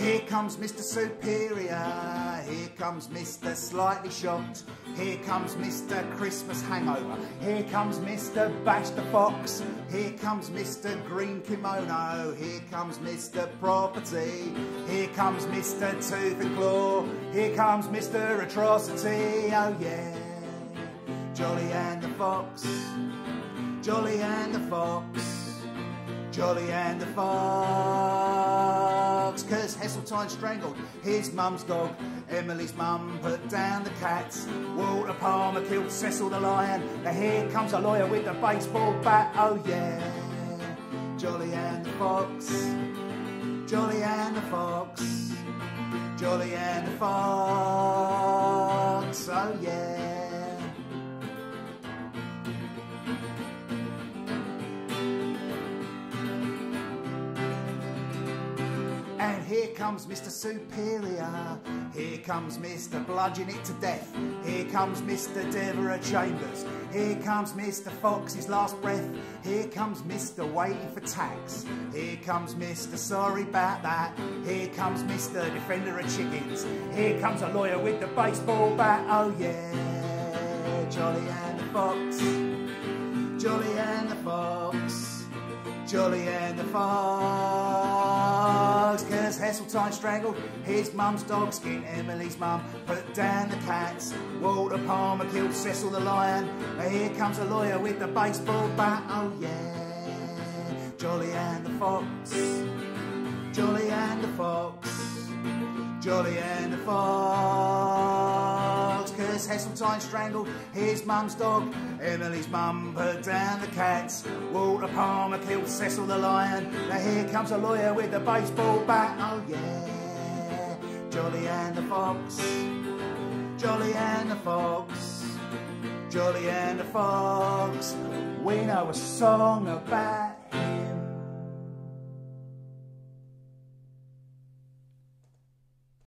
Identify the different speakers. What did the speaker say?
Speaker 1: Here comes Mr. Superior, here comes Mr. Slightly Shocked, here comes Mr. Christmas Hangover, here comes Mr. Bash the Fox, here comes Mr. Green Kimono, here comes Mr. Property, here comes Mr. Tooth and Claw, here comes Mr. Atrocity, oh yeah. Joly and the Fox, Joly and the Fox, Joly and the Fox. Cause Heseltine strangled his mum's dog. Emily's mum put down the cats. Walter Palmer killed Cecil the lion. Now here comes a lawyer with a baseball bat. Oh yeah. Joly and the Fox. Joly and the Fox. Joly and the Fox. And here comes Mr. Superior. Here comes Mr. Bludgeon It to Death. Here comes Mr. Devereux Chambers. Here comes Mr. Fox's last breath. Here comes Mr. Waiting for Tax. Here comes Mr. Sorry About That. Here comes Mr. Defender of Chickens. Here comes a lawyer with the baseball bat. Oh yeah, Joly and the Fox. Joly and the Fox. Joly and the Fox. Heseltine strangled his mum's dog skin. Emily's mum put down the cats. Walter Palmer killed Cecil the lion. Here comes a lawyer with the baseball bat. Oh yeah. Joly and the Fox. Joly and the Fox. Joly and the Fox. Heseltine strangled his mum's dog. Emily's mum put down the cats. Walter Palmer killed Cecil the lion. Now here comes a lawyer with a baseball bat. Oh yeah. Joly and the Fox. Joly and the Fox. Joly and the Fox. We know a song about